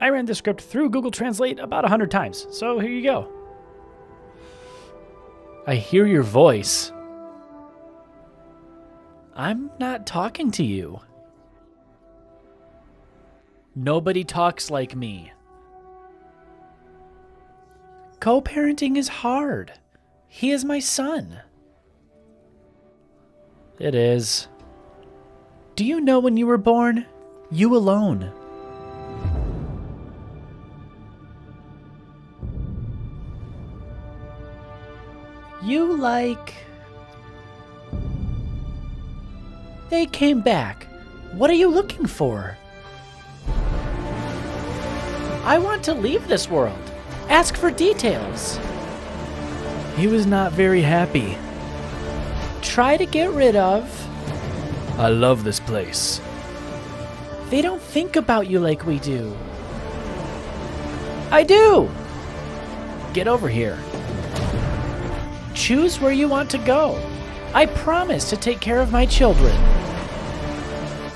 I ran this script through Google Translate about a hundred times, so here you go. I hear your voice. I'm not talking to you. Nobody talks like me. Co parenting is hard. He is my son. It is. Do you know when you were born? You alone. You like. They came back. What are you looking for? I want to leave this world. Ask for details. He was not very happy. Try to get rid of. I love this place. They don't think about you like we do. I do! Get over here. Choose where you want to go. I promise to take care of my children.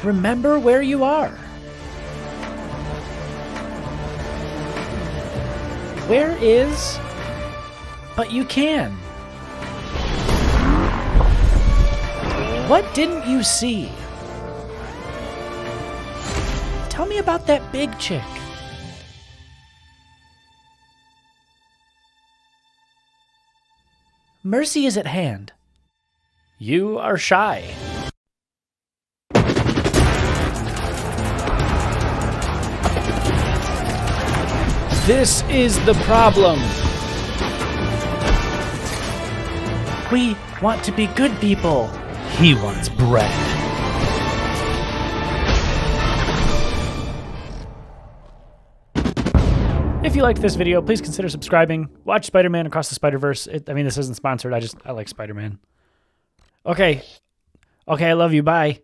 Remember where you are. Where is. But you can. What didn't you see? Tell me about that big chick. Mercy is at hand. You are shy. This is the problem. We want to be good people. He wants bread. If you liked this video, please consider subscribing. Watch Spider-Man Across the Spider-Verse. I mean, this isn't sponsored. I just I like Spider-Man. Okay. Okay, I love you. Bye.